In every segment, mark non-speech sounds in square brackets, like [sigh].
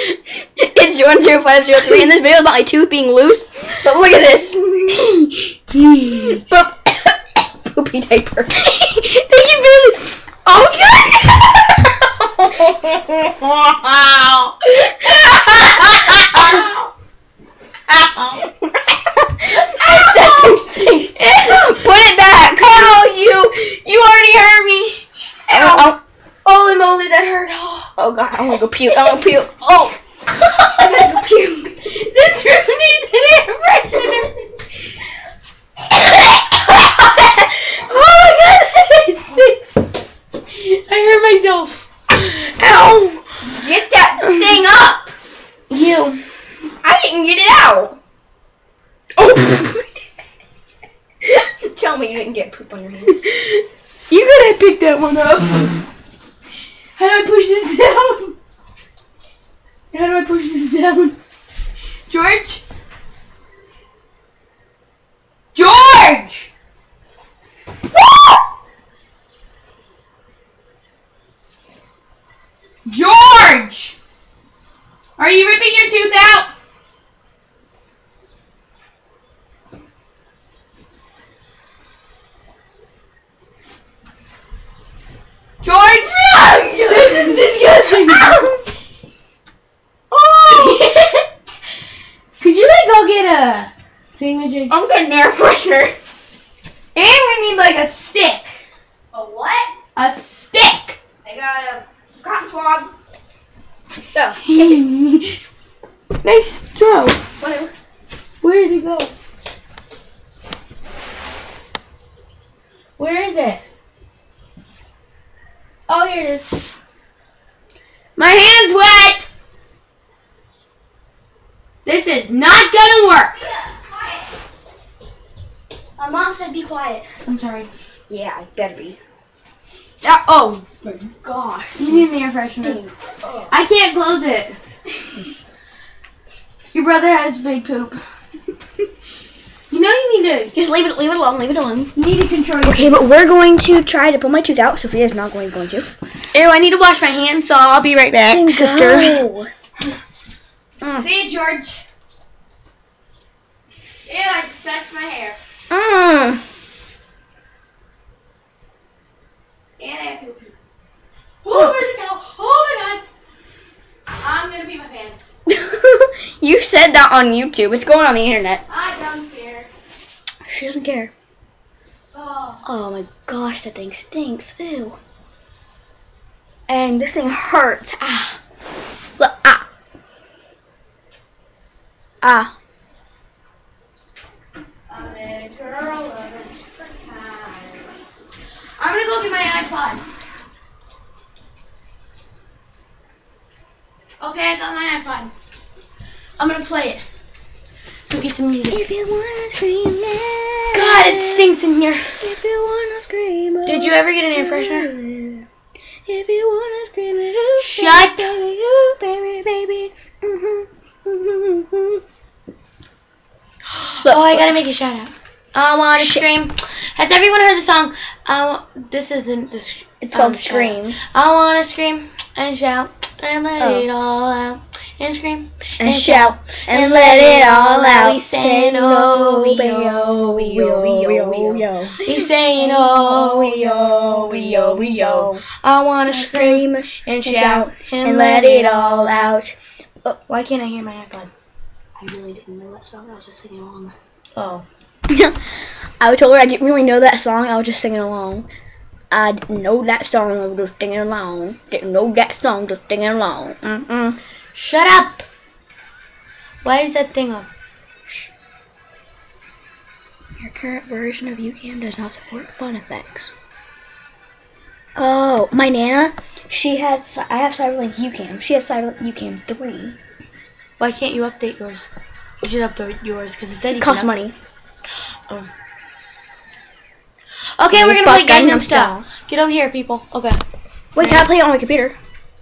[laughs] it's Jordyn zero five zero three, and this video is about my tooth being loose. But look at this. But [coughs] poopy diaper. [laughs] Thank you, Billy. Oh God. [laughs] wow. Put it back. Oh, you, you already hurt me. That hurt. Oh, god, I want to go puke. I want to puke. Oh, I gotta go puke. This room needs an air freshener. oh my god, [laughs] stinks. I hurt myself. Ow. get that thing up. You. I didn't get it out. Oh. [laughs] Tell me you didn't get poop on your hands. You gotta pick that one up. How do I push this [laughs] down? How do I push this down? George? George! George! Are you ripping your tooth out? George! This is disgusting! Oh! Could you like go get a thingamajig? I'm getting air pressure. And we need like a stick. A what? A stick. I got a cotton swab. Go. [laughs] Nice throw. Whatever. Where did it go? Where is it? Oh, here it is. My hand's wet. This is not gonna work. My mom said be quiet. I'm sorry. Yeah, I better be. Oh, My gosh. you need an air freshener. I can't close it. Your brother has big poop. You know you need to Just leave it, leave it alone, leave it alone. you need to control your Okay, but we're going to try to pull my tooth out. Sophia's not going, going to. Ew, I need to wash my hands, so I'll be right back, sister. Go. Mm. See you, George. Ew, I just touched my hair. Mm. And I have to pee. Oh, where's it go? Oh my god. I'm gonna pee my pants. [laughs] you said that on YouTube. It's going on the internet. I don't care. She doesn't care. Oh. Oh my gosh, that thing stinks. Ew. And this thing hurts. Ah. Look, ah. Ah. Go get my iPod. Okay, I got my iPod. I'm gonna play it. Go get some music. If you wanna scream it. God, it stinks in here. If you wanna scream it. Did you ever get an air freshener? If you wanna scream it. ooh, Shut baby, ooh, baby, baby. Mm-hmm. Oh, I gotta make a shout out. I want to scream. Has everyone heard the song? I want, this isn't this. It's called um. Scream. I want to scream and shout and let Oh. it all out and scream And shout and let it all out. We saying oh we oh we oh we oh we oh. We saying oh we oh we oh we oh. I want to scream Scream and shout and let it all out. Why can't I hear my iPod? I really didn't know that song. I was just singing along. Oh. [laughs] I told her I didn't really know that song. I was just singing along. I didn't know that song. I was just singing along. Didn't know that song. Just singing along. Mm-mm. Shut up! Why is that thing on? Your current version of YouCam does not support fun effects. Oh, my Nana, she has. I have Cyberlink YouCam. She has Cyberlink YouCam three. Why can't you update yours? You should update yours because it said you It costs money. Up- Okay, we're gonna play Gangnam Gangnam Style. Get over here, people. Okay. Wait, can I play it on my computer?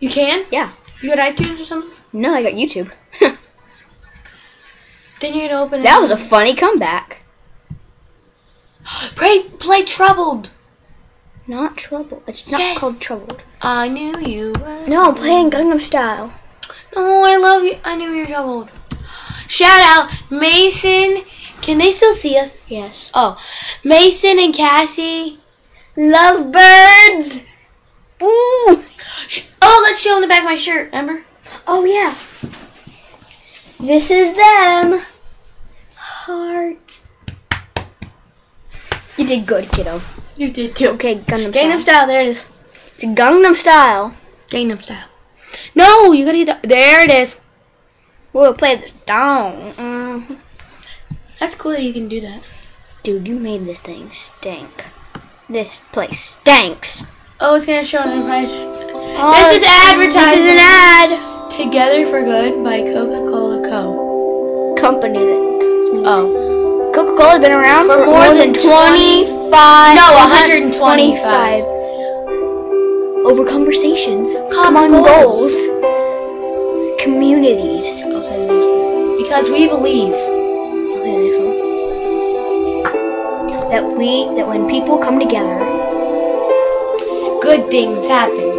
You can? Yeah. You got iTunes or something? No, I got YouTube. [laughs] Then you need to open it. that was a funny comeback. [gasps] Play, play Troubled. Not trouble. It's not Yes. called troubled. I knew you were. No, I'm playing Gangnam Style. Oh, I love you. I knew you were troubled. Shout out Mason. Can they still see us? Yes. Oh, Mason and Cassie. Lovebirds. Ooh. Oh, let's show them the back of my shirt. Remember? Oh yeah. This is them. Heart. You did good, kiddo. You did too. Okay, Gangnam, Style. Gangnam Style. There it is. It's Gangnam Style. Gangnam Style. No, you gotta get the, there. It is. We'll play the down. Mm. That's cool that you can do that. Dude, you made this thing stink. This place stinks. Oh, it's gonna show an information. Oh, This is advertising. This is an ad. Together for Good by Coca-Cola Co. Company that. Oh. Coca-Cola's been around For for, more more, than than 25. No, 125. 125. Over conversations, Common common goals. goals, communities. I'll say the next. Because we believe. I'll say the next one. That we, that when people come together, Good things happen.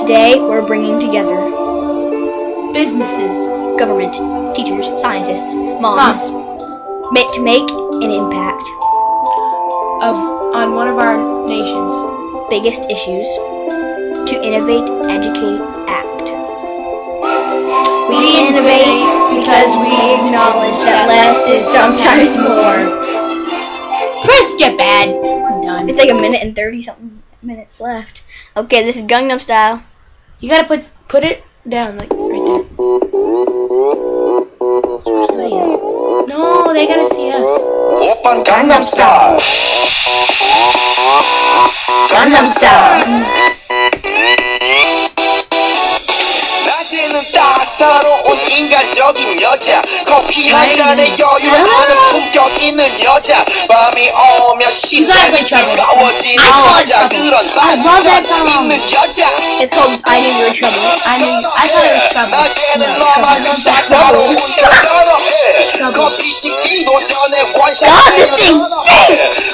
today we're bringing together Businesses. government, teachers, scientists, moms, make to make an impact. of on one of our nations. Biggest issues to innovate, educate, because we acknowledge that less is sometimes more. Press skip bad. Done. It's like a minute and 30 something minutes left. Okay, this is Gangnam Style. You gotta put put it down like right there. No, they gotta see us. Open Gangnam Style. Gangnam Style. 사로운 인간적인 여자 커피 한 잔에 여유를 아는 품격 있는 여자. 밤이 오면 심장이 뜨거워지는 여자. 그런 반전 있는 여자. It's called I Knew You Were Trouble. I knew I thought it was trouble. 낮에는 너만큼 따사로운 여자로 해 커피 식기도 전에 원샷 God, this thing stinks!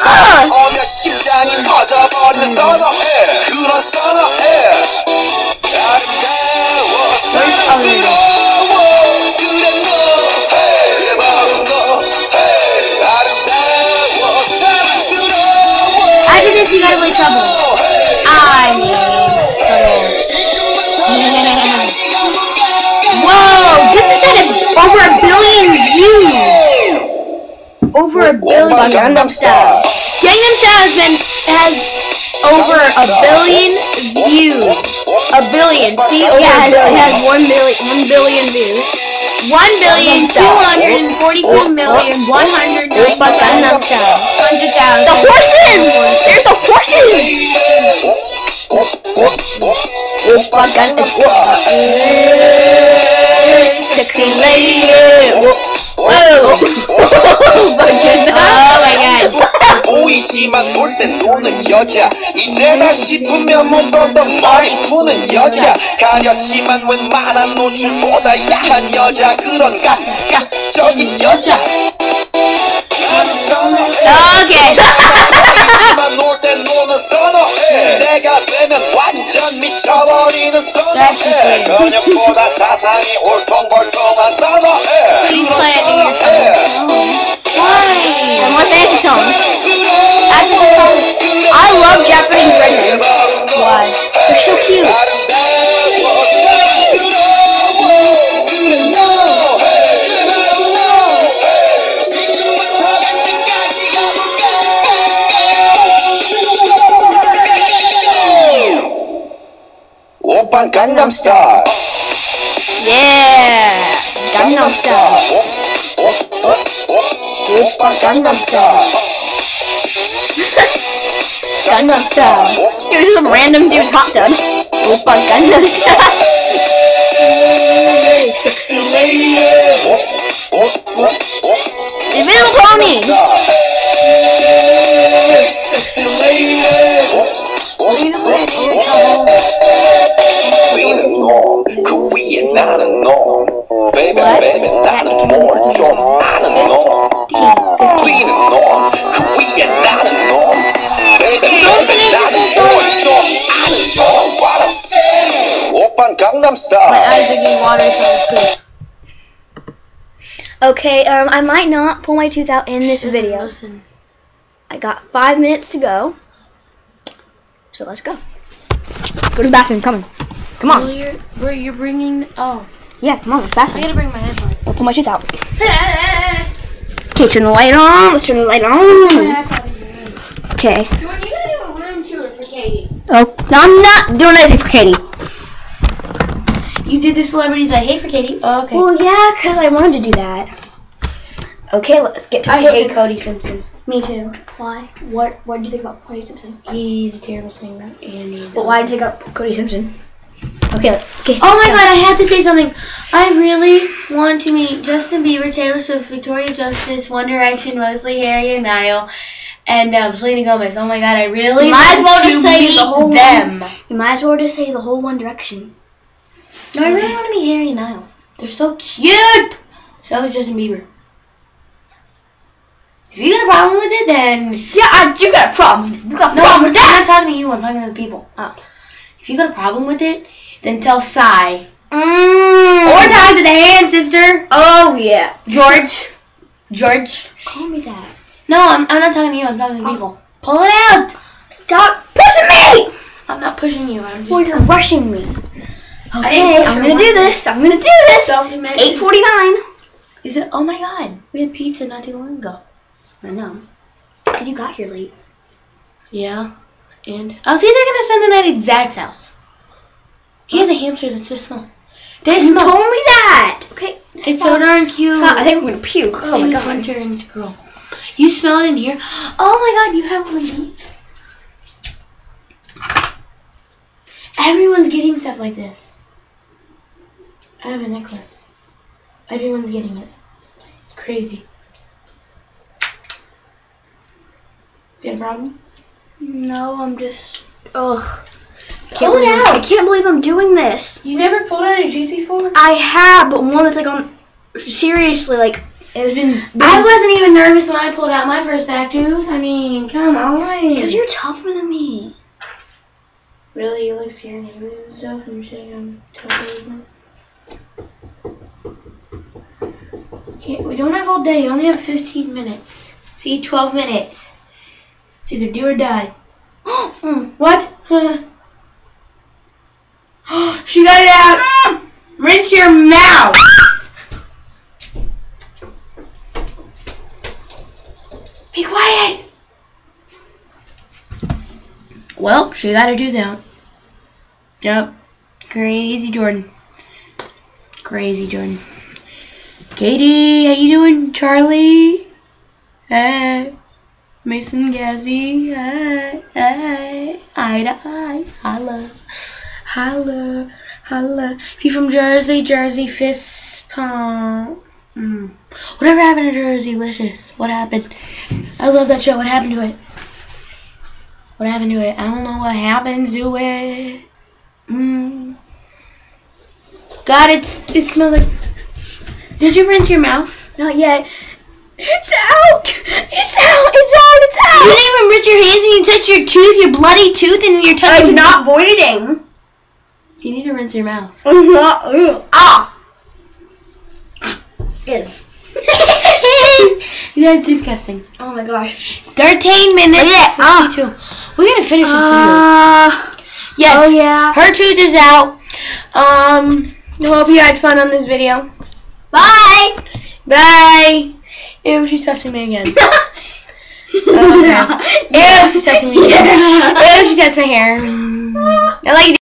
오면 심장이 터져버리는 선어해 그런 선어해 아름다워 사랑스러워 billion. By Gangnam Style. Gangnam Style has been has over a billion views. A billion. See, yeah, it has, one billion, one billion views. has one million, one billion views. forty-two million. One hundred. One hundred thousand. The horses! There's the horses! Gangnam Style. Sexy lady. Whoa. Oh my goodness. Oh my god. 보이지만 놀땐 노는 여자 이때다 싶으면 몸보다 머리 푸는 여자 가렸지만 웬만한 노출보다 야한 여자 그런 감각적인 여자 선어해 Okay. 하지만 놀 땐 노는 선어해 내가 되면 완전 미쳐버리는 선어해 근육보다 사상이 울퉁불퉁한 선어해 Please 그런 play it in your 선어해 Why? And what fancy Gangnam Style. Yeah, Gangnam Style. Goodbye Gangnam Style. Gangnam Style. Dude, this is a random dude's hot tub. Goodbye Gangnam Style. Sexy lady. Invisible Pony. Sexy lady 놈그 위에 나는 놈 Baby What? baby 나는 뭘 좀 아는 놈 뛰는 놈그 위에 나는 놈 Baby baby 나는 뭘 좀 아는 놈 What I say 오빤 강 Gangnam My Style. eyes are getting watery from the poop. Okay, um, I might not pull my tooth out in this video. Listen. I got five minutes to go. So let's go. Go to the bathroom. Come on. Well, you're, where you're bringing. Oh, Yeah, come on. Fast. I gotta bring my headphones. Oh, I'll pull my tooth out. [laughs] Okay, turn the light on. Let's turn the light on. Okay. Jordyn, you gotta do a room tour for Katie. Oh, no, I'm not doing anything for Katie. You did the celebrities I hate for Katie. Oh, okay. Well, yeah, because I wanted to do that. Okay, let's get to I hate Cody Simpson. Me too. Why? What What do you think about Cody Simpson? He's a terrible singer, and he's. But why did you think about Cody Simpson? Okay. okay Oh my god, I have to say something. I really want to meet Justin Bieber, Taylor Swift, Victoria Justice, One Direction, Mostly Harry and Niall, and um, Selena Gomez. Oh my god, I really Might as well to just say meet the whole them. You might as well just say the whole One Direction. No, I really want to meet Harry and Niall. They're so cute. So is Justin Bieber. If you got a problem with it, then Yeah, I do got a problem. You got a no, problem I'm not talking to you. I'm talking to the people. Oh. If you got a problem with it, then tell Cy Mm. or talk to the hand sister, oh yeah. George. George. Call me that. No, I'm, I'm not talking to you. I'm talking to people. Pull it out. Stop pushing me. I'm not pushing you. I'm just. Well, you're rushing me. Okay, I'm gonna do this. I'm gonna do this. Eight forty-nine. Is it? Oh my god, we had pizza not too long ago. I know. Cause you got here late. Yeah, and I was either gonna spend the night at Zach's house. He has a hamster that's this small. This You small. told me that. Okay. It's so darn cute. I think we're gonna puke. Oh my god. winter and it's a girl. You smell it in here. Oh my god, you have one of these. Everyone's getting stuff like this. I have a necklace. Everyone's getting it. Crazy. You have a problem? No, I'm just. Ugh. I Pull can't it believe I'm- out. I can't believe I'm doing this. You never pulled out a tooth before? I have, but one that's like on. Seriously, like it's been. I wasn't even nervous when I pulled out my first back tooth. I mean, come on. Because you're tougher than me. Really, you look scared and you lose stuff and you're saying I'm tougher than Can't, we don't have all day. You only have 15 minutes. See, 12 minutes. It's either do or die. [gasps] Mm. What? [laughs] [gasps] she got it out. [gasps] Rinse your mouth. Be quiet. Well, she got her tooth out. Yep. Crazy Jordyn. Crazy Jordyn. Katie, how you doing? Charlie? Hey. Mason Gazzy. Hey. Hey. Eye to eye. Holla. Holla. Holla. If you from Jersey, Jersey fist pump. Mm. Whatever happened to Jerseylicious? What happened? I love that show. What happened to it? What happened to it? I don't know what happened to it. Mm. God, it's it smells like. Did you rinse your mouth? Not yet. It's out. It's out. It's out. It's out! You didn't even rinse your hands and you touch your tooth, your bloody tooth, and you're touching. I'm not bleeding. You need to rinse your mouth. I'm not. Ugh. [laughs] Ah. Ew. [laughs] That's disgusting. Oh my gosh. 13 minutes. Look at that. 52. We gotta finish this Uh, video. Yes. oh yeah. Her tooth is out. Um, I hope you had fun on this video. Bye. Bye. Ew, she's touching me again. [laughs] Okay. Ew, she's touching me again. Ew, she touched my hair. I like